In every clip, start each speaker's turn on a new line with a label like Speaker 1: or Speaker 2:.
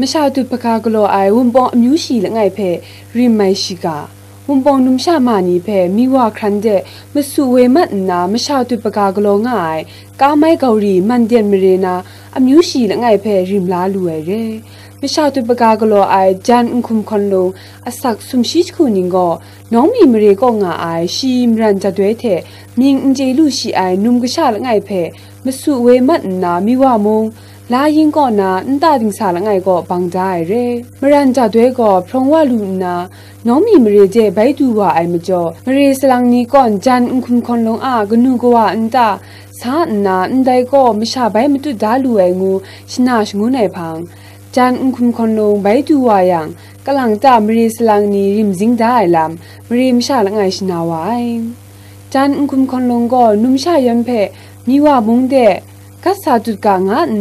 Speaker 1: မရှာတူပကာဂလိုအိုင်ဝန်ပေါ်အမျိုးရှိလငိုင်ဖဲရီမိုင်ရှိကဝန်ပေါ်နုံရှာမာနီဖဲမိဝခရန်တဲ့မဆူဝေမတ်နာမရှာတူပကာဂလိုငိုင်ကာမိုင်ဂေါရီမန်တဲ့မရေနာအမျိုးရှိလငိုင်ဖဲရီမလာလူရယ်မရှာတူပကာဂလိုအိုင်ဂျန်ခုမ်ခွန်လိုအစက်ဆုံရှိခုနင်ကိုน้องมีมรีก็ง่ายชีมรันจะด้วยเถมิงเจลูชีไอนุ่มกระชาละง่ายเพมสุเวมันนามิว่ามง ลายิงก่อนนะอันตาดิงสาละไงก็บังใจเรมรันจัดด้วยก็พรองว่าลุนนะน้องมีมเรเจใบดูว่าไอมจ่อมเรสลังนี้ก่อนจันอุคุนคนลงอากนูก็ว่าอันตาสาอันนะอันใดก็ไม่ชาใบไม่ตุดาลูไองูชนะชงูไหนพังจันอุคุนคนลงใบดูว่าอย่างกำลังจามเรสลังนี้ริมซิงได้ลำมเรมชาละไงชนะวายจันอุคุนคนลงก็นุ่มชายันเพมีว่ามุงเดะ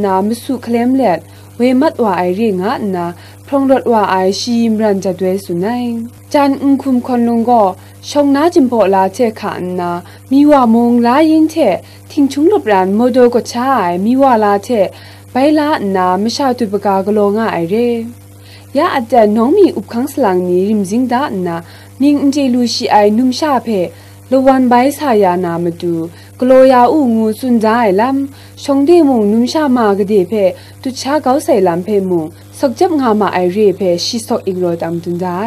Speaker 1: นามสุเคลมเล็ดเวมัดว่าไอเรีงะนาพรองรถว่าไอชีมรันจะด้วยสุนัยจันอุคุมคนลงก็ชงน้าจิมโปลาเชขานนามีว่ามงลายินเททิ้งชุงลบรันโมโดก็ชายมีว่าลาเทไปลานาไม่ชาตุปกากโลงะไอเรยาอาจจะน้องมีอุบขังสลังนี้ริมจิงดานามิงอินเจลูชีไอนุ่มชาเพ ลวันใบสายานามาดูกลัวยาอูงูสุนจายลำชงดีมุงนุ่มชามากระเดเพตุชาเกาใส่ลำเพมุงสกจับงามาไอเรเพชิสกอีกโรดำตุนได้